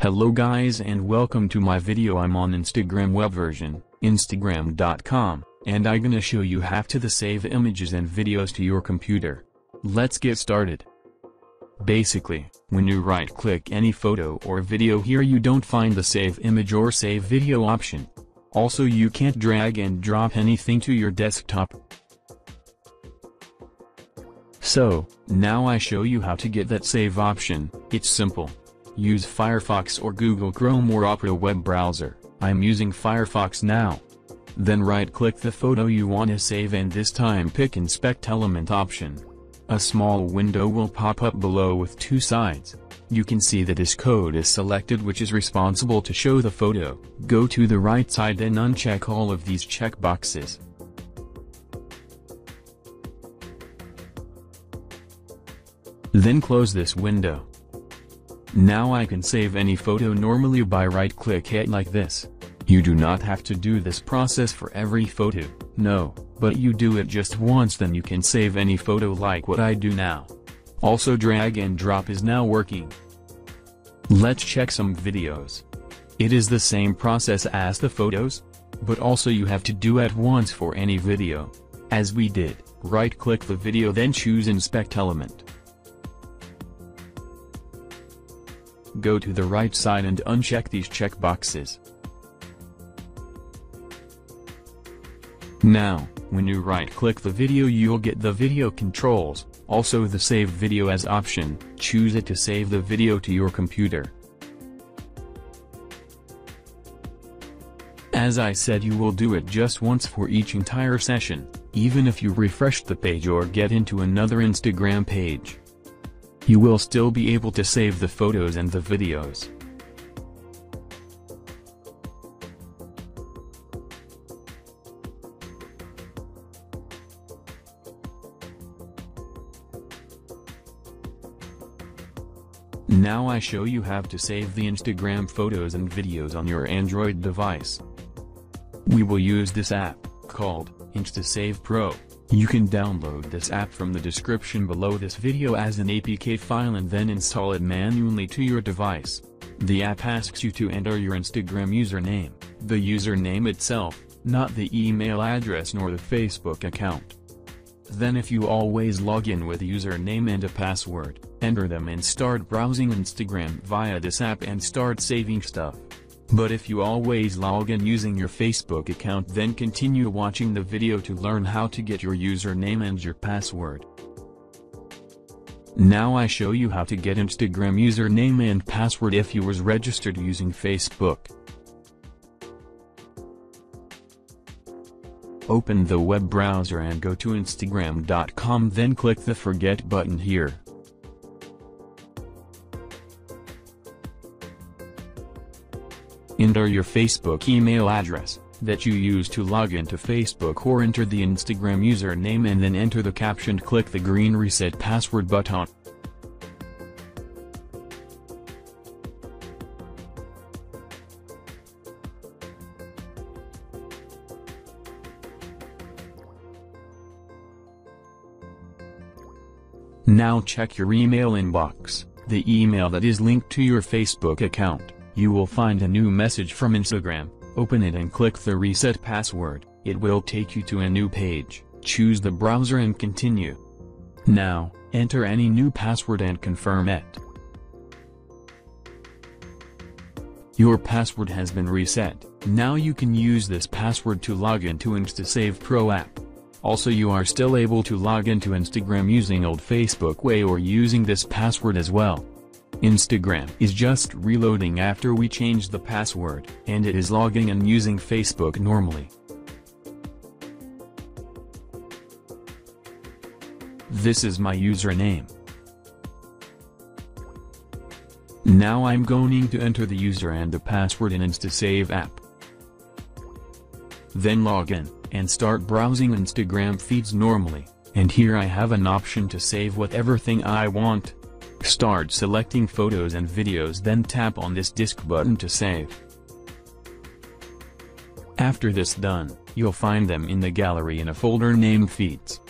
Hello guys and welcome to my video I'm on Instagram web version, instagram.com, and I gonna show you how to the save images and videos to your computer. Let's get started. Basically, when you right click any photo or video here you don't find the save image or save video option. Also you can't drag and drop anything to your desktop. So, now I show you how to get that save option, it's simple. Use Firefox or Google Chrome or Opera web browser, I'm using Firefox now. Then right-click the photo you want to save and this time pick Inspect Element option. A small window will pop up below with two sides. You can see that this code is selected which is responsible to show the photo. Go to the right side then uncheck all of these checkboxes. Then close this window. Now I can save any photo normally by right-click it like this. You do not have to do this process for every photo, no, but you do it just once then you can save any photo like what I do now. Also drag and drop is now working. Let's check some videos. It is the same process as the photos, but also you have to do at once for any video. As we did, right-click the video then choose Inspect Element. Go to the right side and uncheck these checkboxes. Now, when you right-click the video you'll get the video controls, also the Save Video as option, choose it to save the video to your computer. As I said you will do it just once for each entire session, even if you refresh the page or get into another Instagram page you will still be able to save the photos and the videos. Now I show you how to save the Instagram photos and videos on your Android device. We will use this app, called InstaSave Pro. You can download this app from the description below this video as an APK file and then install it manually to your device. The app asks you to enter your Instagram username, the username itself, not the email address nor the Facebook account. Then if you always log in with username and a password, enter them and start browsing Instagram via this app and start saving stuff. But if you always log in using your Facebook account then continue watching the video to learn how to get your username and your password. Now I show you how to get Instagram username and password if you was registered using Facebook. Open the web browser and go to instagram.com then click the forget button here. Enter your Facebook email address, that you use to log into Facebook or enter the Instagram username and then enter the caption click the green reset password button. Now check your email inbox, the email that is linked to your Facebook account you will find a new message from Instagram, open it and click the reset password, it will take you to a new page, choose the browser and continue. Now, enter any new password and confirm it. Your password has been reset, now you can use this password to log into InstaSave Pro app. Also you are still able to log into Instagram using old Facebook way or using this password as well. Instagram is just reloading after we changed the password, and it is logging and using Facebook normally. This is my username. Now I'm going to enter the user and the password in InstaSave app. Then log in, and start browsing Instagram feeds normally, and here I have an option to save whatever thing I want. Start selecting photos and videos then tap on this disk button to save. After this done, you'll find them in the gallery in a folder named Feeds.